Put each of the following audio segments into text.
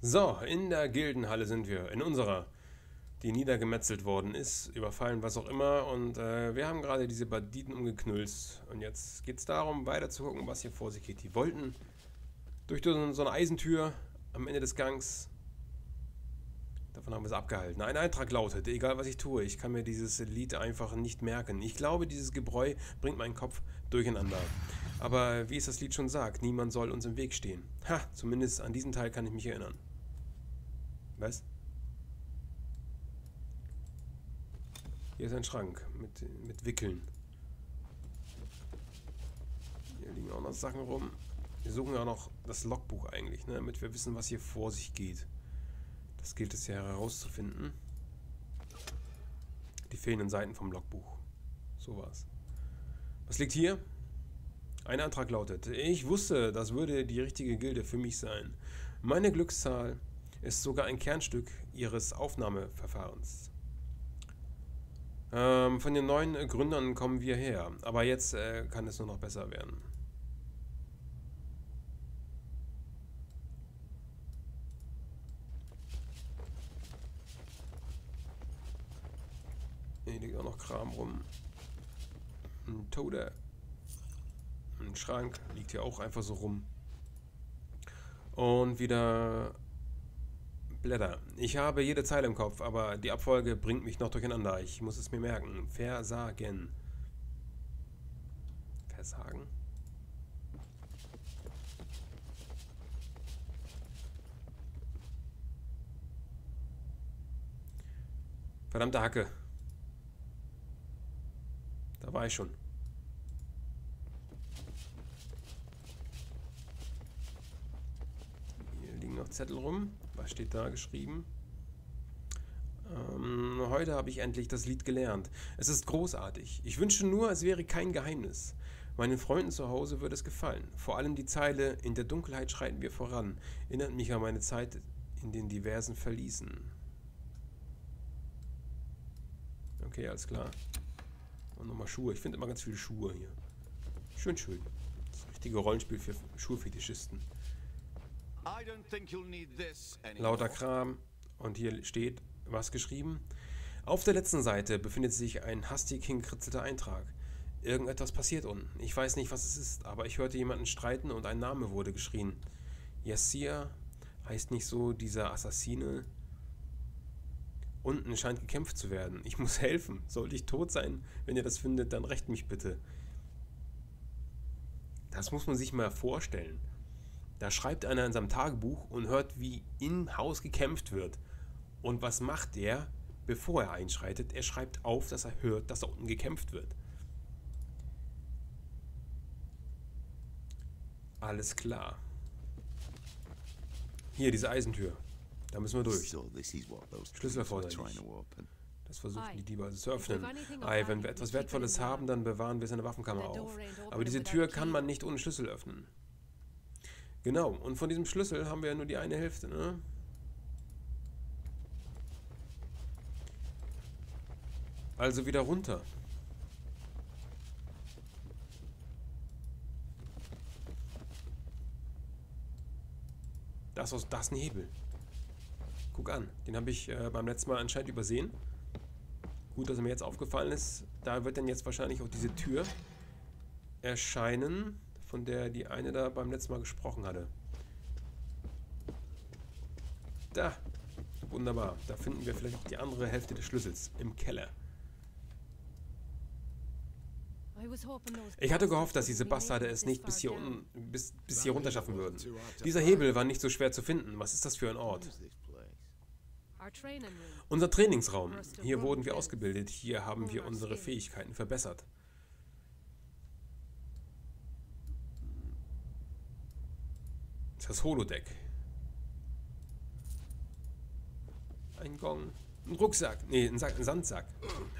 So, in der Gildenhalle sind wir, in unserer, die niedergemetzelt worden ist, überfallen, was auch immer. Und äh, wir haben gerade diese Banditen umgeknüllt. Und jetzt geht es darum, weiter zu gucken, was hier vor sich geht. Die wollten durch so eine Eisentür am Ende des Gangs. Davon haben wir es abgehalten. Ein Eintrag lautet, egal was ich tue, ich kann mir dieses Lied einfach nicht merken. Ich glaube, dieses Gebräu bringt meinen Kopf durcheinander. Aber wie es das Lied schon sagt, niemand soll uns im Weg stehen. Ha, zumindest an diesen Teil kann ich mich erinnern. Was? Hier ist ein Schrank mit, mit Wickeln. Hier liegen auch noch Sachen rum. Wir suchen ja auch noch das Logbuch eigentlich, ne, damit wir wissen, was hier vor sich geht. Das gilt es ja herauszufinden. Die fehlenden Seiten vom Logbuch. So war's. Was liegt hier? Ein Antrag lautet, ich wusste, das würde die richtige Gilde für mich sein. Meine Glückszahl ist sogar ein Kernstück ihres Aufnahmeverfahrens. Ähm, von den neuen Gründern kommen wir her, aber jetzt äh, kann es nur noch besser werden. Hier liegt auch noch Kram rum. Ein Toder. Ein Schrank liegt hier auch einfach so rum. Und wieder Blätter. Ich habe jede Zeile im Kopf, aber die Abfolge bringt mich noch durcheinander. Ich muss es mir merken. Versagen. Versagen? Verdammte Hacke. Da war ich schon. Zettel rum. Was steht da geschrieben? Ähm, heute habe ich endlich das Lied gelernt. Es ist großartig. Ich wünsche nur, es wäre kein Geheimnis. Meinen Freunden zu Hause würde es gefallen. Vor allem die Zeile In der Dunkelheit schreiten wir voran erinnert mich an meine Zeit in den diversen Verließen. Okay, alles klar. Und nochmal Schuhe. Ich finde immer ganz viele Schuhe hier. Schön, schön. Das richtige Rollenspiel für Schuhfetischisten. Lauter Kram. Und hier steht was geschrieben. Auf der letzten Seite befindet sich ein hastig hingekritzelter Eintrag. Irgendetwas passiert unten. Ich weiß nicht, was es ist, aber ich hörte jemanden streiten und ein Name wurde geschrien. Yassir heißt nicht so dieser Assassine. Unten scheint gekämpft zu werden. Ich muss helfen. Sollte ich tot sein? Wenn ihr das findet, dann rächt mich bitte. Das muss man sich mal vorstellen. Da schreibt einer in seinem Tagebuch und hört, wie im Haus gekämpft wird. Und was macht er, bevor er einschreitet? Er schreibt auf, dass er hört, dass da unten gekämpft wird. Alles klar. Hier, diese Eisentür. Da müssen wir durch. Schlüssel erforderlich. Das versuchen die Diebe also zu öffnen. Ei, wenn wir etwas Wertvolles haben, dann bewahren wir es in der Waffenkammer auf. Aber diese Tür kann man nicht ohne Schlüssel öffnen. Genau, und von diesem Schlüssel haben wir ja nur die eine Hälfte, ne? Also wieder runter. Das ist das ein Hebel. Guck an, den habe ich äh, beim letzten Mal anscheinend übersehen. Gut, dass er mir jetzt aufgefallen ist. Da wird dann jetzt wahrscheinlich auch diese Tür erscheinen von der die eine da beim letzten Mal gesprochen hatte. Da. Wunderbar. Da finden wir vielleicht auch die andere Hälfte des Schlüssels im Keller. Ich hatte gehofft, dass diese Bastarde es nicht bis hier, un, bis, bis hier runter schaffen würden. Dieser Hebel war nicht so schwer zu finden. Was ist das für ein Ort? Unser Trainingsraum. Hier wurden wir ausgebildet. Hier haben wir unsere Fähigkeiten verbessert. Das Holodeck. Ein Gong. Ein Rucksack. Nee, ein, Sack, ein Sandsack.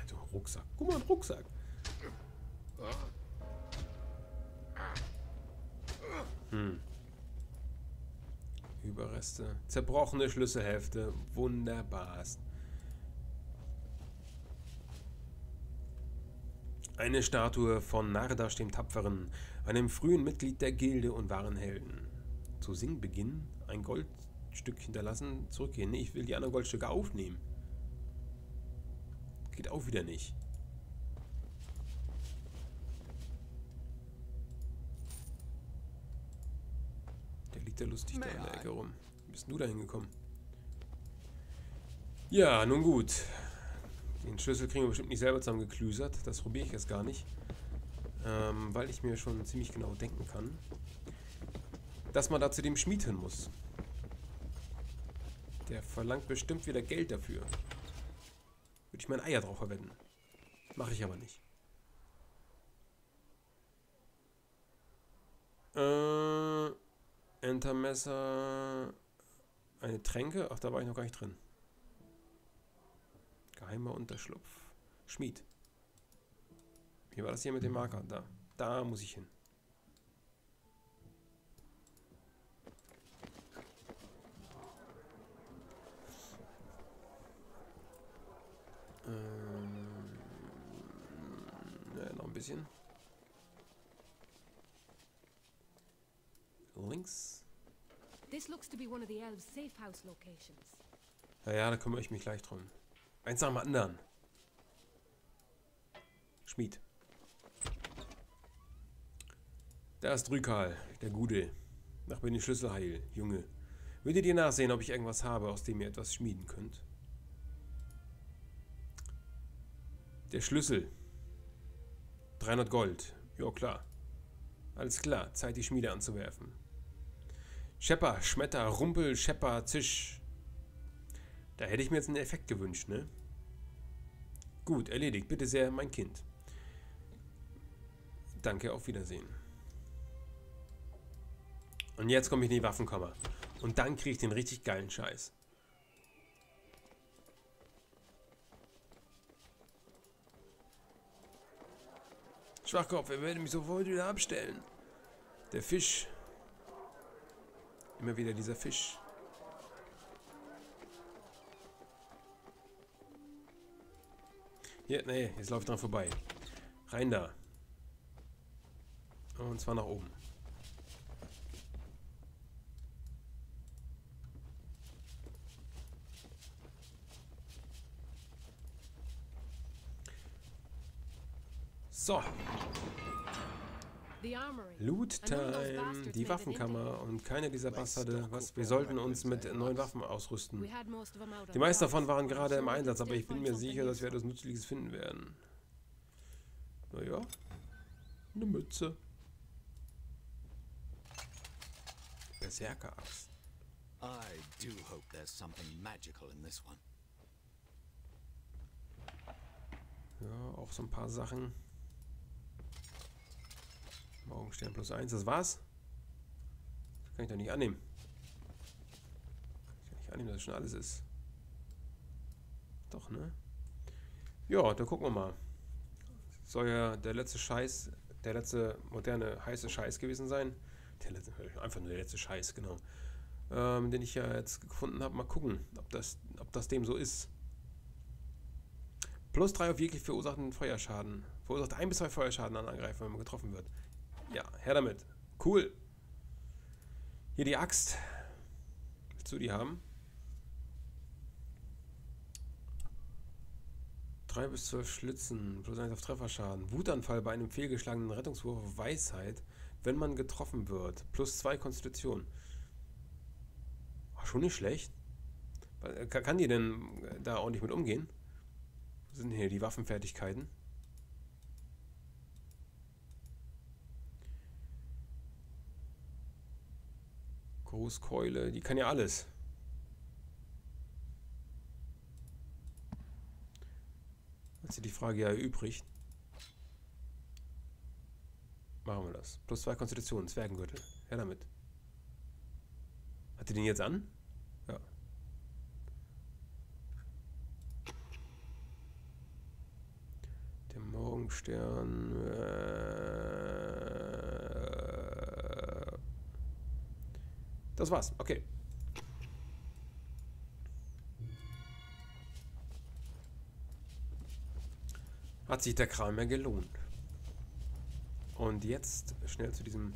Also Rucksack. Guck mal, ein Rucksack. Hm. Überreste. Zerbrochene Schlüsselhälfte. Wunderbarst. Eine Statue von Nardash dem Tapferen, einem frühen Mitglied der Gilde und wahren Helden. Zu Singbeginn ein Gold, Stück hinterlassen, zurückgehen. Nee, ich will die anderen Goldstücke aufnehmen. Geht auch wieder nicht. Der liegt da lustig da in der Ecke rum. Wie bist du da hingekommen? Ja, nun gut. Den Schlüssel kriegen wir bestimmt nicht selber zusammengeklüsert. Das probiere ich jetzt gar nicht. Ähm, weil ich mir schon ziemlich genau denken kann, dass man da zu dem Schmied hin muss. Der verlangt bestimmt wieder Geld dafür. Würde ich mein Eier drauf verwenden. Mache ich aber nicht. Äh, Entermesser. Eine Tränke? Ach, da war ich noch gar nicht drin. Geheimer Unterschlupf. Schmied. Wie war das hier mit dem Marker? Da. Da muss ich hin. Ähm, ja, noch ein bisschen. Links. This looks to be one of the elves' safe house locations. Ja, ja, da kümmere ich mich gleich drum. Eins nach dem anderen. Schmied. Da ist Drükal, der Gute. Nach mir den Schlüssel heil, Junge. Würdet ihr nachsehen, ob ich irgendwas habe, aus dem ihr etwas schmieden könnt? Der Schlüssel. 300 Gold. Ja, klar. Alles klar, Zeit die Schmiede anzuwerfen. Schepper, Schmetter, Rumpel, Schepper, Zisch. Da hätte ich mir jetzt einen Effekt gewünscht, ne? Gut, erledigt. Bitte sehr, mein Kind. Danke, auf Wiedersehen. Und jetzt komme ich in die Waffenkammer. Und dann kriege ich den richtig geilen Scheiß. Schwachkopf, er werde mich sofort wieder abstellen. Der Fisch. Immer wieder dieser Fisch. Hier, nee, jetzt ich dran vorbei. Rein da. Und zwar nach oben. So. Loot Time, die Waffenkammer und keine dieser Bastarde. Was, wir sollten uns mit neuen Waffen ausrüsten. Die meisten davon waren gerade im Einsatz, aber ich bin mir sicher, dass wir etwas Nützliches finden werden. Naja, eine Mütze. Berserker-Axt. I do hope there's something magical in this one. Ja, auch so ein paar Sachen. Morgenstern plus 1, das war's? Das kann ich doch nicht annehmen. Ich kann nicht annehmen, dass das schon alles ist. Doch, ne? Ja, da gucken wir mal. Soll ja der letzte Scheiß, der letzte moderne heiße Scheiß gewesen sein. Der letzte, einfach nur der letzte Scheiß, genau. Ähm, den ich ja jetzt gefunden habe. Mal gucken, ob das, ob das dem so ist. Plus 3 auf wirklich verursachten Feuerschaden. Verursacht 1 bis 2 Feuerschaden an Angreifer, wenn man getroffen wird. Ja, her damit. Cool. Hier die Axt. Willst du die haben? 3 bis 12 Schlitzen, plus 1 auf Trefferschaden. Wutanfall bei einem fehlgeschlagenen Rettungswurf Weisheit, wenn man getroffen wird. Plus 2 Konstitution. Schon nicht schlecht. Kann die denn da ordentlich mit umgehen? Was sind hier die Waffenfertigkeiten? Großkeule, die kann ja alles. Hat sich die Frage ja erübrigt. Machen wir das. Plus zwei Konstitutionen, Zwergengürtel. Her damit. Hat die den jetzt an? Ja. Der Morgenstern. Äh Das war's. Okay. Hat sich der Kram ja gelohnt. Und jetzt schnell zu diesem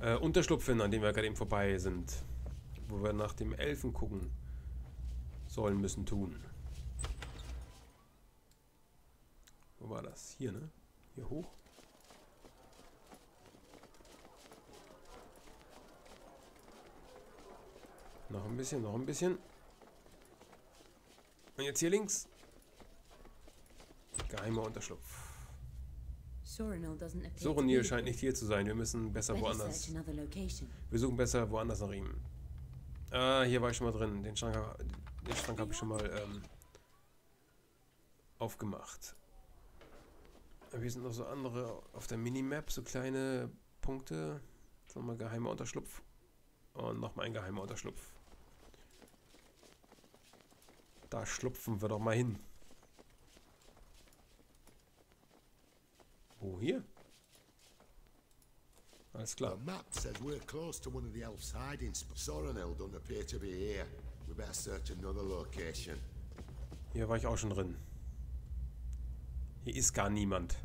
äh, Unterschlupf hin, an dem wir gerade eben vorbei sind. wo wir nach dem Elfen gucken sollen müssen tun. Wo war das? Hier, ne? Hier hoch. Noch ein bisschen, noch ein bisschen. Und jetzt hier links. Geheimer Unterschlupf. Soronil scheint nicht hier zu sein. Wir müssen besser woanders. Wir suchen besser woanders nach ihm. Ah, hier war ich schon mal drin. Den Schrank, den Schrank habe ich schon mal ähm, aufgemacht. Hier sind noch so andere auf der Minimap, so kleine Punkte. Nochmal geheimer Unterschlupf. Und nochmal ein geheimer Unterschlupf. Da schlupfen wir doch mal hin. Wo hier? Alles klar. The map says we're close to one of the elves' hiding spots. Sorenil don't appear to be here. We better search another location. Hier war ich auch schon drin. Hier ist gar niemand.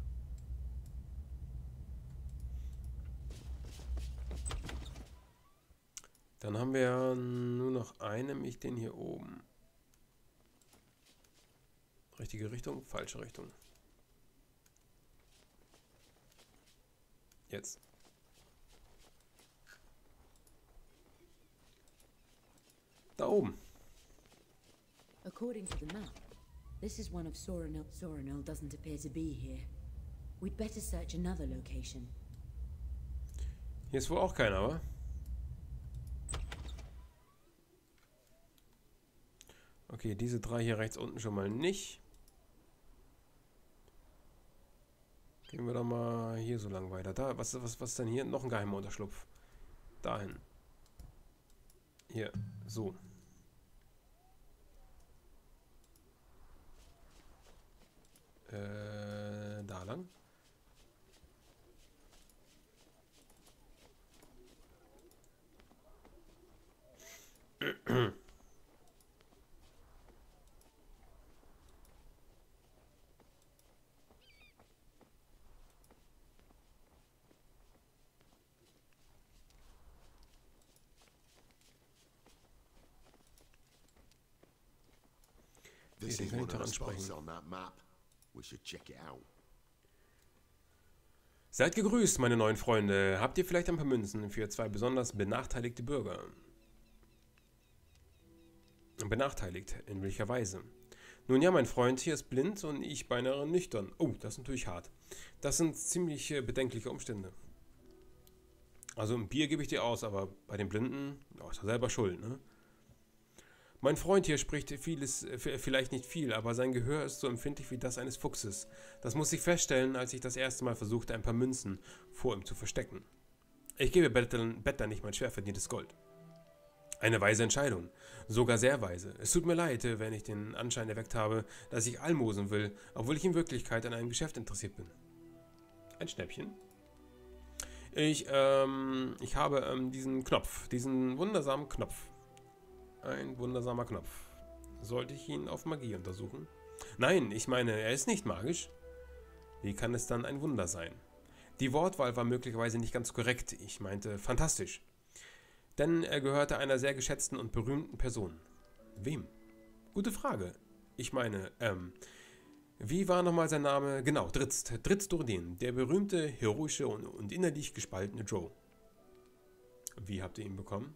Dann haben wir nur noch einen, nämlich den hier oben. Richtige Richtung, falsche Richtung. Jetzt. Da oben. According to the map, this is one of Soranil. Soranil doesn't appear to be here. We'd better search another location. Hier ist wohl auch keiner, wa? Okay, diese drei hier rechts unten schon mal nicht. Gehen wir doch mal hier so lang weiter. Da, was, was, was ist denn hier? Noch ein geheimer Unterschlupf. Dahin. Hier, so. Äh, da lang. Ich one of the spots ansprechen. on that map. We should check it out. Seid gegrüßt, meine neuen Freunde. Habt ihr vielleicht ein paar Münzen für zwei besonders benachteiligte Bürger? Benachteiligt? In welcher Weise? Nun ja, mein Freund hier ist blind und ich beinahe nüchtern. Oh, das ist natürlich hart. Das sind ziemlich äh, bedenkliche Umstände. Also ein Bier gebe ich dir aus, aber bei den Blinden, ja, ist er selber schuld, ne? Mein Freund hier spricht vieles, äh, vielleicht nicht viel, aber sein Gehör ist so empfindlich wie das eines Fuchses. Das muss ich feststellen, als ich das erste Mal versuchte, ein paar Münzen vor ihm zu verstecken. Ich gebe Bettlern nicht mein schwer verdientes Gold. Eine weise Entscheidung. Sogar sehr weise. Es tut mir leid, äh, wenn ich den Anschein erweckt habe, dass ich almosen will, obwohl ich in Wirklichkeit an einem Geschäft interessiert bin. Ein Schnäppchen. Ich, ähm, ich habe ähm, diesen Knopf, diesen wundersamen Knopf. Ein wundersamer Knopf. Sollte ich ihn auf Magie untersuchen? Nein, ich meine, er ist nicht magisch. Wie kann es dann ein Wunder sein? Die Wortwahl war möglicherweise nicht ganz korrekt. Ich meinte fantastisch. Denn er gehörte einer sehr geschätzten und berühmten Person. Wem? Gute Frage. Ich meine, ähm, wie war nochmal sein Name? Genau, Dritz. Dritz Durdin, der berühmte, heroische und, und innerlich gespaltene Joe. Wie habt ihr ihn bekommen?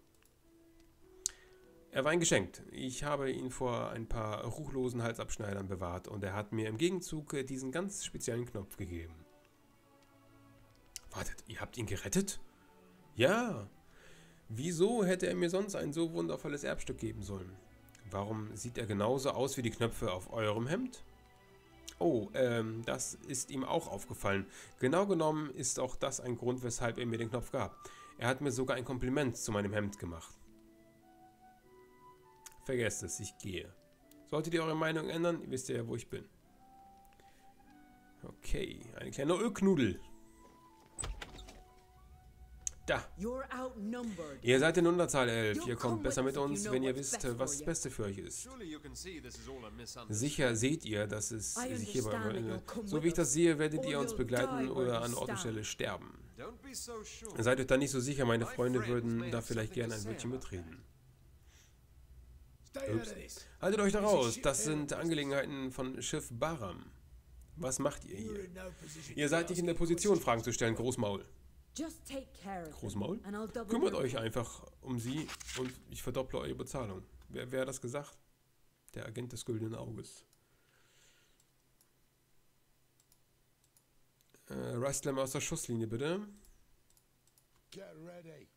Er war ein Geschenk. Ich habe ihn vor ein paar ruchlosen Halsabschneidern bewahrt und er hat mir im Gegenzug äh, diesen ganz speziellen Knopf gegeben. Wartet, ihr habt ihn gerettet? Ja. Wieso hätte er mir sonst ein so wundervolles Erbstück geben sollen? Warum sieht er genauso aus wie die Knöpfe auf eurem Hemd? Oh, ähm, das ist ihm auch aufgefallen. Genau genommen ist auch das ein Grund, weshalb er mir den Knopf gab. Er hat mir sogar ein Kompliment zu meinem Hemd gemacht. Vergesst es, ich gehe. Solltet ihr eure Meinung ändern, wisst ihr ja, wo ich bin. Okay, eine kleine Ölknudel. Da. Ihr seid in Unterzahl 11. Ihr kommt besser mit uns, wenn ihr wisst, was das Beste für euch ist. Sicher seht ihr, dass es sich hierbei handelt. So wie ich das sehe, werdet ihr uns begleiten oder an Ort und. Stelle sterben. Seid euch da nicht so sicher, meine Freunde würden da vielleicht gerne ein Wörtchen mitreden. Ups. Haltet euch da raus. Das sind Angelegenheiten von Schiff Baram. Was macht ihr hier? Ihr seid nicht in der Position, Fragen zu stellen, Großmaul. Großmaul? Kümmert euch einfach um sie und ich verdopple eure Bezahlung. Wer, wer hat das gesagt? Der Agent des Güldenen Auges. Äh, Rustlam aus der Schusslinie, bitte. Get ready.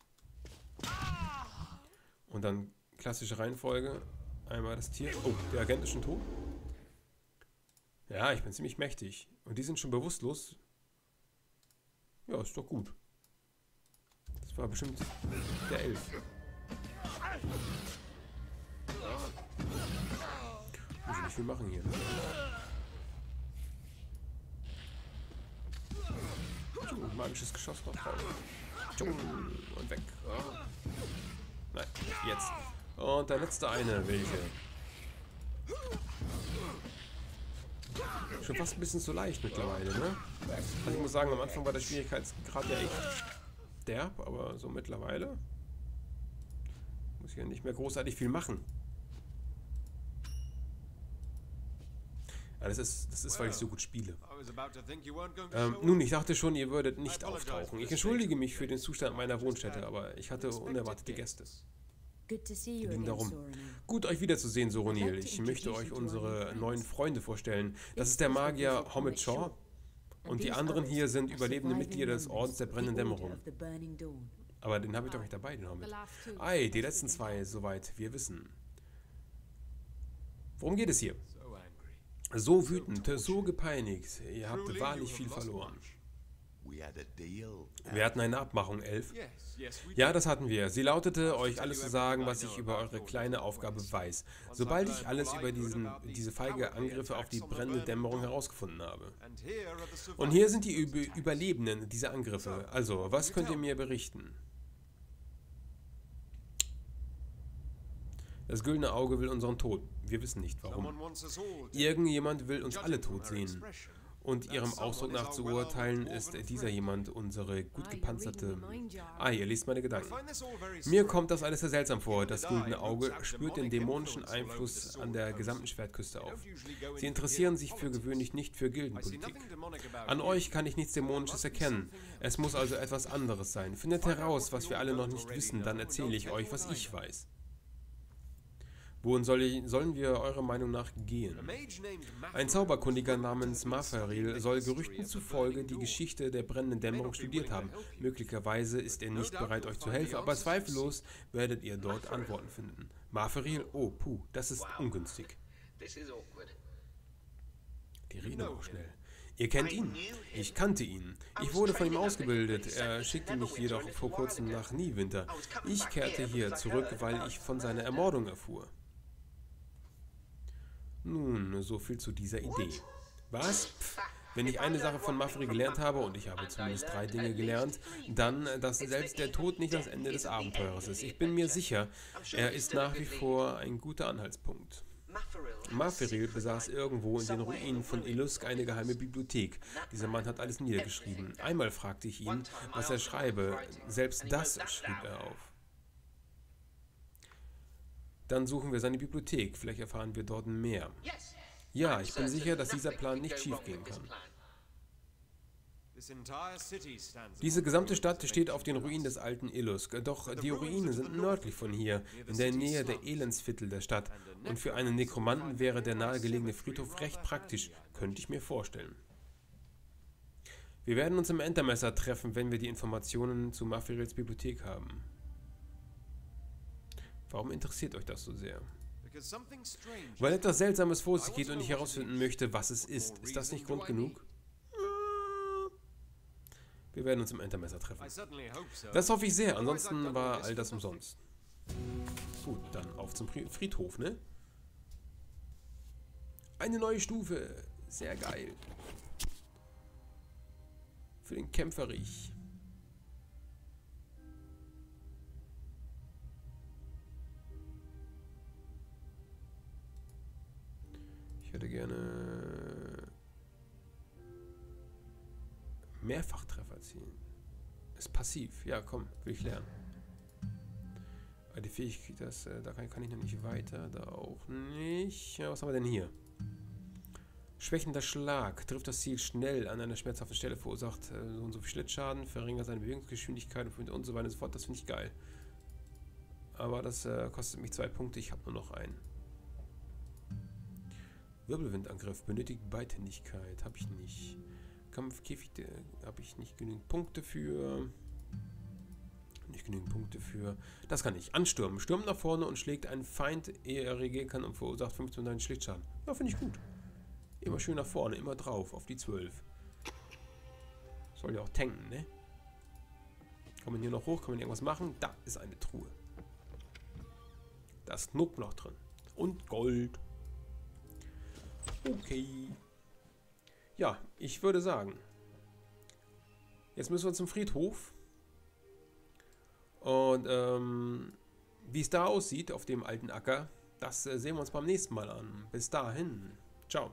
Und dann klassische Reihenfolge. Einmal das Tier. Oh, der Agent ist schon tot. Ja, ich bin ziemlich mächtig. Und die sind schon bewusstlos. Ja, ist doch gut. Das war bestimmt der Elf. Muss ich nicht viel machen hier. Tschung, magisches Geschoss noch drauf. Tschung, Und weg. Nein, jetzt. Und der letzte eine, welche? Schon fast ein bisschen zu leicht mittlerweile, ne? Also ich muss sagen, am Anfang war der Schwierigkeitsgrad ja echt derb, aber so mittlerweile muss ich ja nicht mehr großartig viel machen. Ja, das ist, das ist, weil ich so gut spiele. Ähm, nun, ich dachte schon, ihr würdet nicht auftauchen. Ich entschuldige mich für den Zustand meiner Wohnstätte, aber ich hatte unerwartete Gäste. Good to see you Ging again, darum. Gut, euch wiederzusehen, Soronil. Ich möchte euch unsere neuen Freunde vorstellen. Das ist der Magier Homet Shaw. Und die anderen hier sind überlebende Mitglieder des Ordens der brennenden Dämmerung. Aber den habe ich doch nicht dabei, den Homet. The last two. Ei, die letzten zwei, soweit wir wissen. Worum geht es hier? So angry. So wütend, so gepeinigt. Ihr habt wahrlich viel verloren. Wir hatten eine Abmachung, Elf. Ja, das hatten wir. Sie lautete, euch alles zu sagen, was ich über eure kleine Aufgabe weiß. Sobald ich alles über diesen, diese feige Angriffe auf die brennende Dämmerung herausgefunden habe. Und hier sind die Übe Überlebenden dieser Angriffe. Also, was könnt ihr mir berichten? Das güldene Auge will unseren Tod. Wir wissen nicht warum. Irgendjemand will uns alle tot sehen. Und ihrem Ausdruck nach zu urteilen, ist dieser jemand unsere gut gepanzerte... Ah, ihr liest meine Gedanken. Mir kommt das alles sehr seltsam vor. Das güldene Auge spürt den dämonischen Einfluss an der gesamten Schwertküste auf. Sie interessieren sich für gewöhnlich nicht für Gildenpolitik. An euch kann ich nichts Dämonisches erkennen. Es muss also etwas anderes sein. Findet heraus, was wir alle noch nicht wissen, dann erzähle ich euch, was ich weiß. Wohin soll ich, sollen wir eurer Meinung nach gehen? Ein Zauberkundiger namens Mafaril soll Gerüchten zufolge die Geschichte der brennenden Dämmerung studiert haben. Möglicherweise ist er nicht bereit, euch zu helfen, aber zweifellos werdet ihr dort Antworten finden. Mafaril, oh puh, das ist ungünstig. Die reden auch schnell. Ihr kennt ihn. Ich kannte ihn. Ich wurde von ihm ausgebildet. Er schickte mich jedoch vor kurzem nach Niewinter. Ich kehrte hier zurück, weil ich von seiner Ermordung erfuhr. Nun, so viel zu dieser Idee. Was? Pff, wenn ich eine Sache von Mafri gelernt habe, und ich habe zumindest drei Dinge gelernt, dann, dass selbst der Tod nicht das Ende des Abenteuers ist. Ich bin mir sicher, er ist nach wie vor ein guter Anhaltspunkt. Maferil besaß irgendwo in den Ruinen von Illusk eine geheime Bibliothek. Dieser Mann hat alles niedergeschrieben. Einmal fragte ich ihn, was er schreibe. Selbst das schrieb er auf. Dann suchen wir seine Bibliothek. Vielleicht erfahren wir dort mehr. Ja, ich bin sicher, dass dieser Plan nicht schiefgehen kann. Diese gesamte Stadt steht auf den Ruinen des alten Illusk. Doch die Ruinen sind nördlich von hier, in der Nähe der Elendsviertel der Stadt. Und für einen Nekromanten wäre der nahegelegene Friedhof recht praktisch, könnte ich mir vorstellen. Wir werden uns im Entermesser treffen, wenn wir die Informationen zu Mafirils Bibliothek haben. Warum interessiert euch das so sehr? Weil etwas Seltsames vor sich geht und ich herausfinden möchte, was es ist. Ist das nicht Grund genug? Wir werden uns im Entermesser treffen. Das hoffe ich sehr, ansonsten war all das umsonst. Gut, dann auf zum Friedhof, ne? Eine neue Stufe. Sehr geil. Für den Kämpferich. Hätte gerne Mehrfachtreffer zielen. Ist passiv. Ja, komm, will ich lernen. Äh, Die Fähigkeit, das, äh, da kann, kann ich noch nicht weiter, da auch nicht. Ja, was haben wir denn hier? Schwächender Schlag trifft das Ziel schnell an einer schmerzhaften Stelle, verursacht äh, so und so viel Schlittschaden, verringert seine Bewegungsgeschwindigkeit und, und so weiter und so fort. Das finde ich geil. Aber das äh, kostet mich zwei Punkte, ich habe nur noch einen. Wirbelwindangriff benötigt Beidhändigkeit, habe ich nicht. Kampfkäfig habe ich nicht genügend Punkte für. Nicht genügend Punkte für. Das kann ich. Anstürmen. Stürmt nach vorne und schlägt einen Feind, ehe er reagieren kann und verursacht 15 9 Schlichtschaden. Ja, finde ich gut. Immer schön nach vorne, immer drauf, auf die 12. Soll ja auch tanken, ne? Kann man hier noch hoch? Kann man irgendwas machen? Da ist eine Truhe. Da ist Knoblauch drin. Und Gold. Okay. Ja, ich würde sagen, jetzt müssen wir zum Friedhof. Und ähm, wie es da aussieht auf dem alten Acker, das äh, sehen wir uns beim nächsten Mal an. Bis dahin. Ciao.